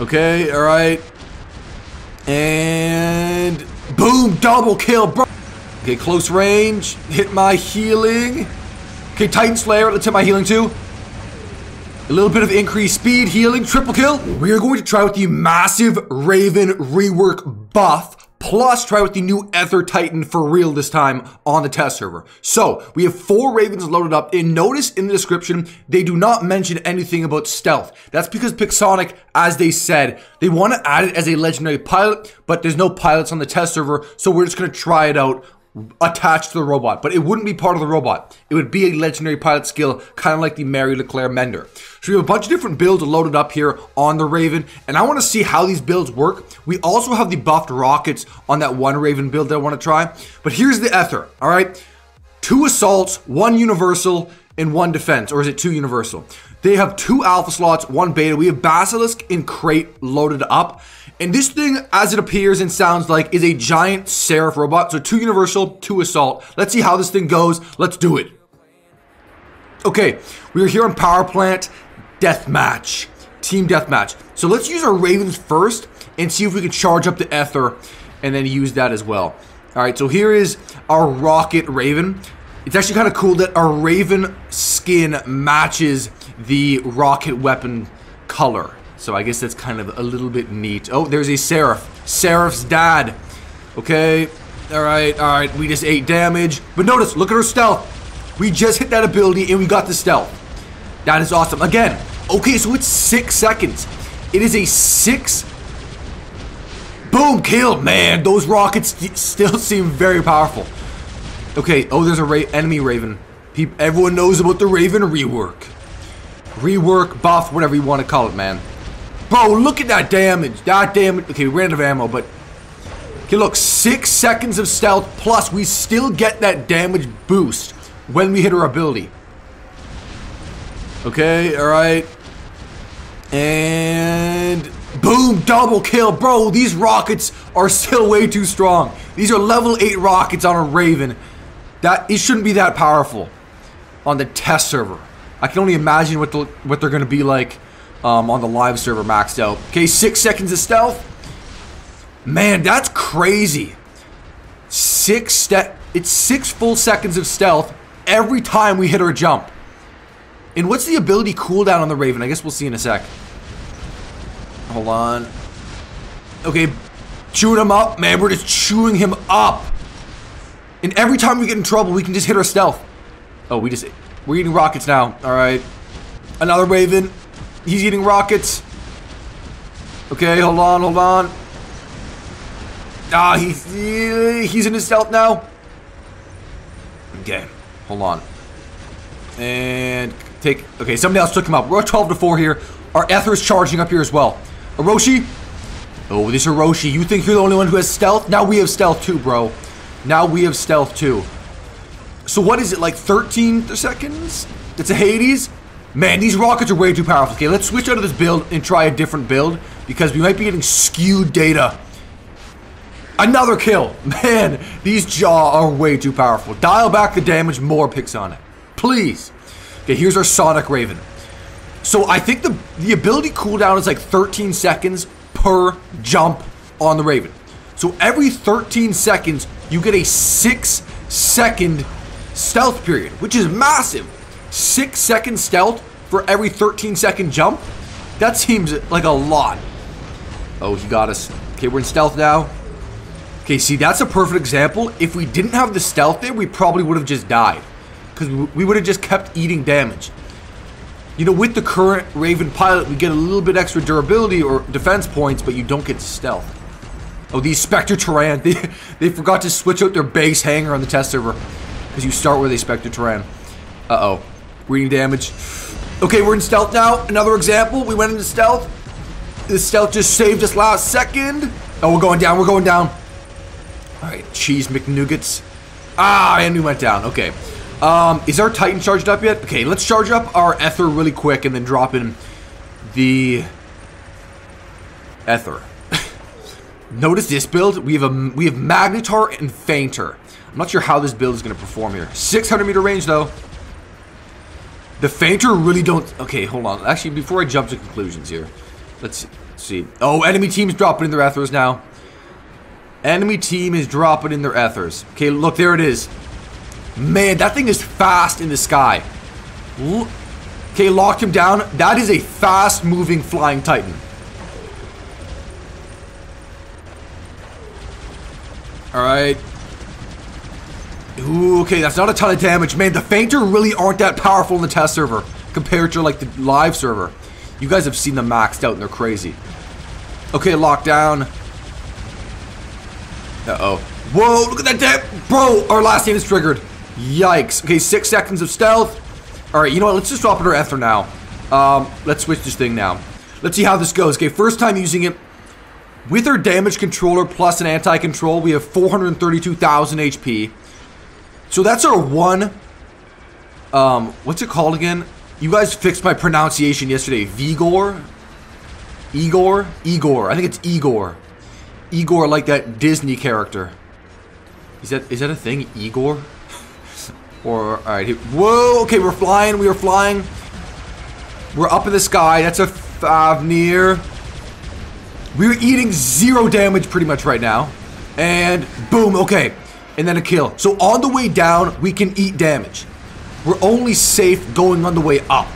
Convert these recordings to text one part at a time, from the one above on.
Okay, alright. And boom, double kill, bro. Okay, close range. Hit my healing. Okay, Titan Slayer, let's hit my healing too. A little bit of increased speed, healing, triple kill. We are going to try with the massive Raven rework buff plus try with the new Aether Titan for real this time on the test server. So we have four Ravens loaded up and notice in the description, they do not mention anything about stealth. That's because Pixonic, as they said, they want to add it as a legendary pilot, but there's no pilots on the test server. So we're just going to try it out attached to the robot, but it wouldn't be part of the robot. It would be a legendary pilot skill, kind of like the Mary Leclerc Mender. So we have a bunch of different builds loaded up here on the Raven, and I want to see how these builds work. We also have the buffed rockets on that one Raven build that I want to try. But here's the Aether, all right? Two assaults, one universal, and one defense, or is it two universal? They have two alpha slots, one beta. We have Basilisk and Crate loaded up. And this thing, as it appears and sounds like, is a giant Seraph robot. So two Universal, two Assault. Let's see how this thing goes. Let's do it. Okay, we are here on Power Plant Deathmatch. Team Deathmatch. So let's use our Ravens first and see if we can charge up the Aether and then use that as well. All right, so here is our Rocket Raven. It's actually kind of cool that our Raven skin matches the rocket weapon color. So I guess that's kind of a little bit neat. Oh, there's a Seraph. Seraph's dad. Okay. Alright, alright. We just ate damage. But notice, look at her stealth. We just hit that ability and we got the stealth. That is awesome. Again, okay, so it's six seconds. It is a six... Boom, kill. Man, those rockets still seem very powerful. Okay, oh, there's a ra enemy Raven. everyone knows about the Raven rework. Rework, buff, whatever you want to call it, man. Bro, look at that damage. That damage. Okay, we ran out of ammo, but... Okay, look. Six seconds of stealth, plus we still get that damage boost when we hit our ability. Okay, alright. And... Boom, double kill. Bro, these rockets are still way too strong. These are level 8 rockets on a Raven. That It shouldn't be that powerful on the test server. I can only imagine what, the, what they're going to be like um, on the live server maxed out. Okay, six seconds of stealth. Man, that's crazy. Six step. It's six full seconds of stealth every time we hit our jump. And what's the ability cooldown on the Raven? I guess we'll see in a sec. Hold on. Okay, chewing him up. Man, we're just chewing him up. And every time we get in trouble, we can just hit our stealth. Oh, we just... We're eating rockets now. All right. Another Raven. He's eating rockets. Okay, hold on, hold on. Ah, he's, he's in his stealth now. Okay, hold on. And take, okay, somebody else took him out. We're 12 to 4 here. Our Ether is charging up here as well. Orochi. Oh, this Orochi. You think you're the only one who has stealth? Now we have stealth too, bro. Now we have stealth too. So what is it, like 13 seconds? It's a Hades? Man, these rockets are way too powerful. Okay, let's switch out of this build and try a different build because we might be getting skewed data. Another kill. Man, these jaw are way too powerful. Dial back the damage more Pixonic. Please. Okay, here's our Sonic Raven. So I think the, the ability cooldown is like 13 seconds per jump on the Raven. So every 13 seconds, you get a 6 second stealth period, which is massive six second stealth for every 13 second jump? That seems like a lot. Oh, he got us. Okay, we're in stealth now. Okay, see, that's a perfect example. If we didn't have the stealth there, we probably would have just died. Because we would have just kept eating damage. You know, with the current Raven pilot, we get a little bit extra durability or defense points, but you don't get stealth. Oh, these Spectre Terran, they, they forgot to switch out their base hangar on the test server. Because you start with a Spectre Terran. Uh-oh. Reading damage. Okay, we're in stealth now. Another example. We went into stealth. The stealth just saved us last second. Oh, we're going down. We're going down. All right, cheese McNuggets. Ah, and we went down. Okay. Um, is our Titan charged up yet? Okay, let's charge up our Aether really quick and then drop in the Aether. Notice this build. We have a we have Magnetar and Fainter. I'm not sure how this build is going to perform here. 600 meter range though. The Fainter really don't... Okay, hold on. Actually, before I jump to conclusions here. Let's see. Oh, enemy team's dropping in their aethers now. Enemy team is dropping in their aethers. Okay, look, there it is. Man, that thing is fast in the sky. Okay, locked him down. That is a fast-moving flying titan. Alright. Ooh, okay, that's not a ton of damage. Man, the Fainter really aren't that powerful in the test server compared to, like, the live server. You guys have seen them maxed out and they're crazy. Okay, lockdown. Uh-oh. Whoa, look at that damn- Bro, our last name is triggered. Yikes. Okay, six seconds of stealth. Alright, you know what? Let's just drop it our Aether now. Um, let's switch this thing now. Let's see how this goes. Okay, first time using it. With our damage controller plus an anti-control, we have 432,000 HP. So that's our one... Um, what's it called again? You guys fixed my pronunciation yesterday. Vigor? Igor? Igor. I think it's Igor. Igor like that Disney character. Is that is that a thing? Igor? or alright, whoa, okay, we're flying, we are flying. We're up in the sky. That's a Fafnir. We're eating zero damage pretty much right now. And boom, okay. And then a kill. So on the way down, we can eat damage. We're only safe going on the way up.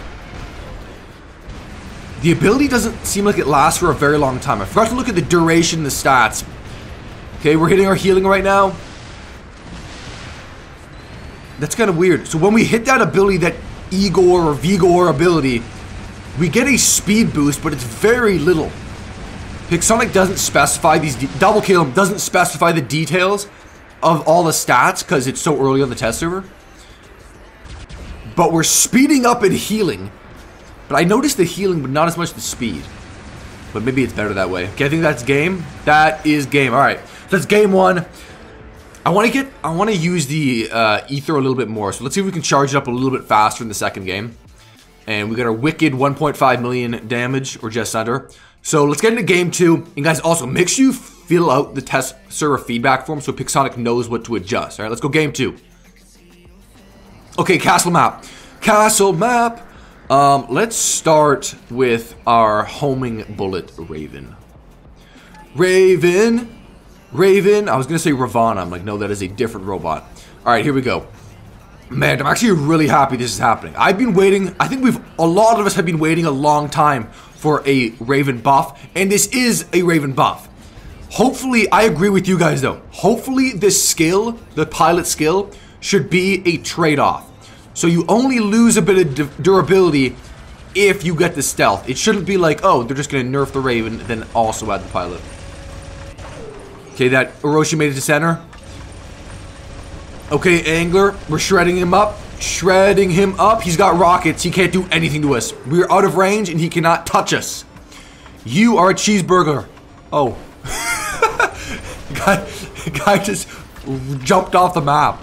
The ability doesn't seem like it lasts for a very long time. I forgot to look at the duration and the stats. Okay, we're hitting our healing right now. That's kind of weird. So when we hit that ability, that Igor or Vigor ability, we get a speed boost, but it's very little. Pixonic doesn't specify these, Double Kill doesn't specify the details of all the stats because it's so early on the test server. But we're speeding up and healing. But I noticed the healing, but not as much the speed. But maybe it's better that way. Okay, I think that's game. That is game. All right, that's game one. I want to get, I want to use the uh, aether a little bit more. So let's see if we can charge it up a little bit faster in the second game. And we got our wicked 1.5 million damage, or just under. So let's get into game two. And guys, also make sure you fill out the test server feedback form so Pixonic knows what to adjust. All right, let's go game two. Okay, castle map. Castle map. Um, let's start with our homing bullet Raven. Raven. Raven. I was going to say Ravana. I'm like, no, that is a different robot. All right, here we go. Man, I'm actually really happy this is happening. I've been waiting. I think we've, a lot of us have been waiting a long time for a Raven buff. And this is a Raven buff. Hopefully, I agree with you guys though. Hopefully this skill, the pilot skill, should be a trade-off. So you only lose a bit of durability if you get the stealth. It shouldn't be like, oh, they're just to nerf the Raven, then also add the pilot. Okay, that Orochi made it to center. Okay, Angler, we're shredding him up. Shredding him up. He's got rockets. He can't do anything to us. We're out of range and he cannot touch us. You are a cheeseburger. Oh. guy, guy just jumped off the map.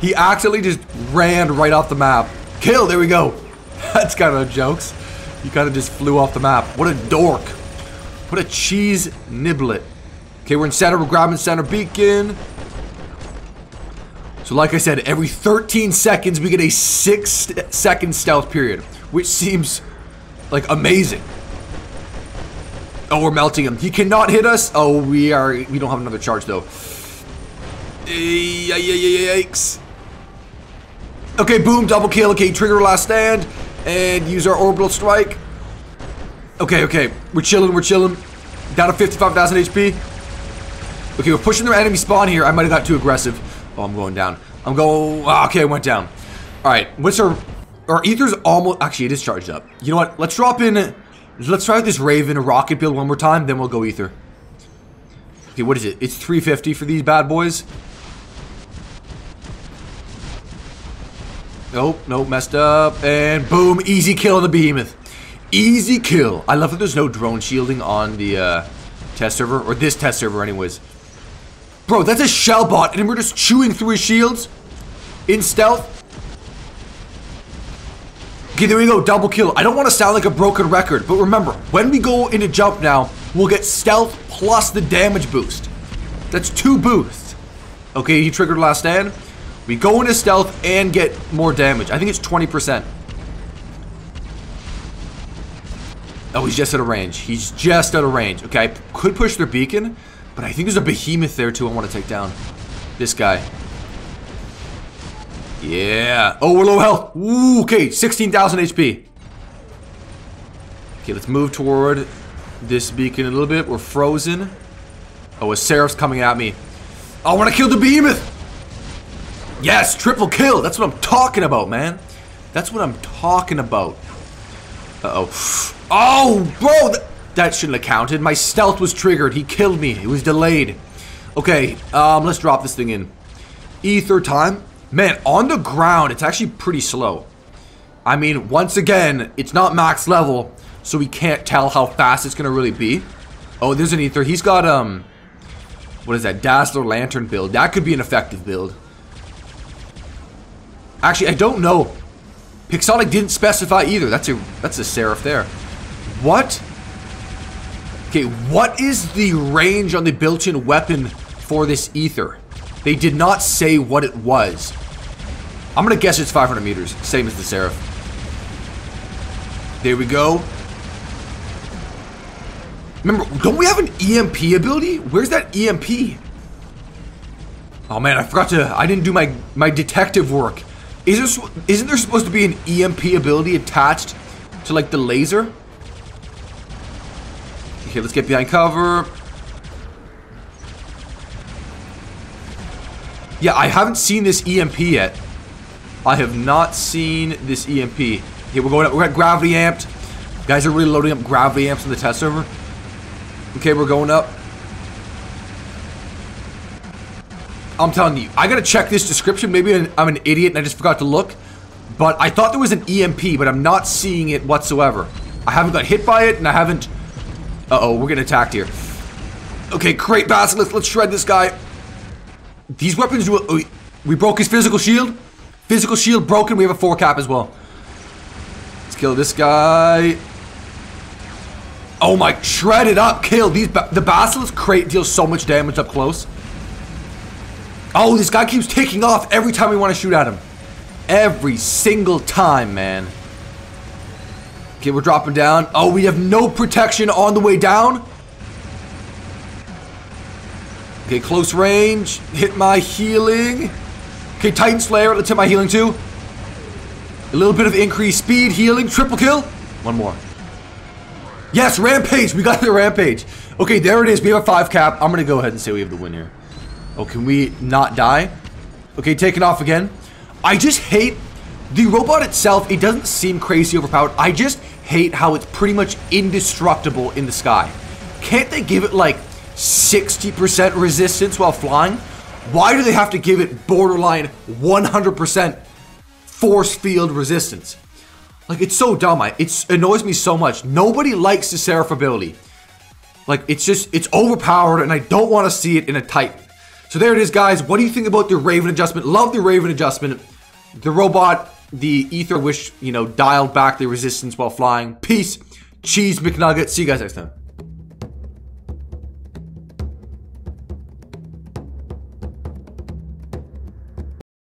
He accidentally just ran right off the map. Kill, there we go. That's kind of jokes. He kind of just flew off the map. What a dork. What a cheese niblet. Okay, we're in center. We're grabbing center beacon. So like I said, every 13 seconds we get a 6 second stealth period, which seems like amazing. Oh, we're melting him. He cannot hit us. Oh, we are. We don't have another charge though. Yikes. Okay, boom, double kill. Okay, trigger last stand. And use our orbital strike. Okay, okay. We're chilling, we're chilling. Down to 55,000 HP. Okay, we're pushing their enemy spawn here. I might have got too aggressive. Oh, I'm going down. I'm going... Oh, okay, I went down. Alright, what's our... Our aether's almost... Actually, it is charged up. You know what? Let's drop in... Let's try this Raven rocket build one more time, then we'll go aether. Okay, what is it? It's 350 for these bad boys. Nope, nope, messed up. And boom, easy kill on the behemoth. Easy kill. I love that there's no drone shielding on the uh, test server, or this test server anyways. Bro, that's a shell bot, and we're just chewing through his shields in stealth. Okay, there we go, double kill. I don't want to sound like a broken record, but remember, when we go into jump now, we'll get stealth plus the damage boost. That's two boosts. Okay, he triggered last stand. We go into stealth and get more damage. I think it's 20%. Oh, he's just out of range. He's just out of range. Okay, I could push their beacon, but I think there's a behemoth there too I want to take down. This guy. Yeah. Oh, we're low health. Ooh, okay, 16,000 HP. Okay, let's move toward this beacon a little bit. We're frozen. Oh, a Seraph's coming at me. I want to kill the behemoth. Yes, triple kill. That's what I'm talking about, man. That's what I'm talking about. Uh-oh. Oh, bro! Th that shouldn't have counted. My stealth was triggered. He killed me. It was delayed. Okay, um, let's drop this thing in. Aether time. Man, on the ground, it's actually pretty slow. I mean, once again, it's not max level, so we can't tell how fast it's gonna really be. Oh, there's an Aether. He's got, um... What is that? Dazzler Lantern build. That could be an effective build. Actually, I don't know. Pixonic didn't specify either. That's a that's a Seraph there. What? Okay, what is the range on the built-in weapon for this Aether? They did not say what it was. I'm gonna guess it's 500 meters, same as the Seraph. There we go. Remember, don't we have an EMP ability? Where's that EMP? Oh man, I forgot to, I didn't do my, my detective work. Is there, isn't there supposed to be an EMP ability attached to like the laser? Okay, let's get behind cover. Yeah, I haven't seen this EMP yet. I have not seen this EMP. Okay, we're going up. We're at gravity amped. Guys are really loading up gravity amps on the test server. Okay, we're going up. I'm telling you, I gotta check this description. Maybe I'm an idiot and I just forgot to look. But I thought there was an EMP, but I'm not seeing it whatsoever. I haven't got hit by it, and I haven't... Uh-oh, we're getting attacked here. Okay, great Basilisk. Let's shred this guy. These weapons do... We, broke his physical shield. Physical shield broken. We have a four cap as well. Let's kill this guy. Oh my, shredded up, kill. These the Basilisk crate deals so much damage up close. Oh, this guy keeps taking off every time we want to shoot at him. Every single time, man. Okay, we're dropping down. Oh, we have no protection on the way down. Okay, close range. Hit my healing. Okay, Titan Slayer. Let's hit my healing too. A little bit of increased speed, healing, triple kill. One more. Yes, Rampage. We got the Rampage. Okay, there it is. We have a five cap. I'm going to go ahead and say we have the win here. Oh, can we not die? Okay, taking off again. I just hate the robot itself. It doesn't seem crazy overpowered. I just hate how it's pretty much indestructible in the sky. Can't they give it like 60% resistance while flying? Why do they have to give it borderline 100% force field resistance? Like, it's so dumb. It annoys me so much. Nobody likes the Seraph ability. Like, it's just, it's overpowered, and I don't want to see it in a Titan. So there it is, guys. What do you think about the Raven adjustment? Love the Raven adjustment. The robot, the Aether, wish, you know, dialed back the resistance while flying. Peace. Cheese McNugget. See you guys next time.